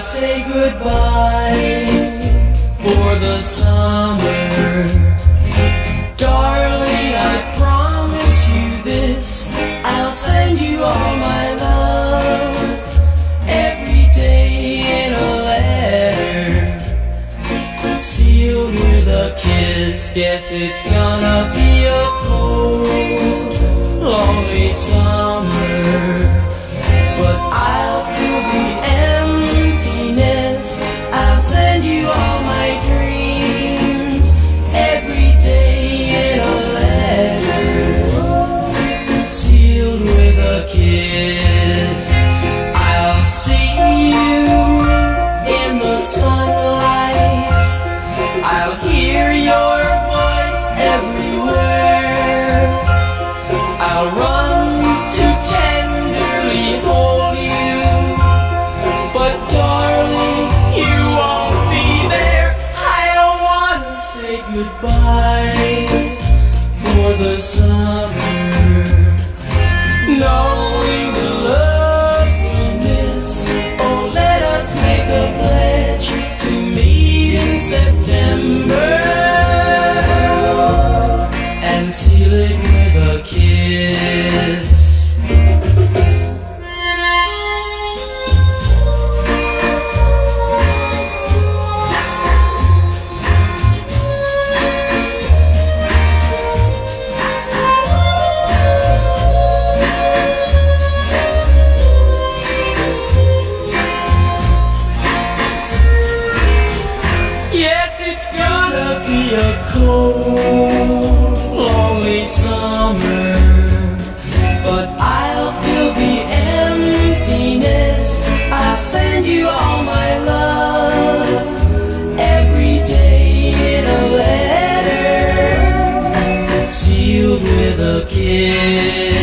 say goodbye for the summer. Darling, I promise you this, I'll send you all my love every day in a letter, sealed with a kiss. Guess it's gonna be a floor. goodbye. gonna be a cold, lonely summer. But I'll feel the emptiness. I'll send you all my love. Every day in a letter Sealed with a kiss.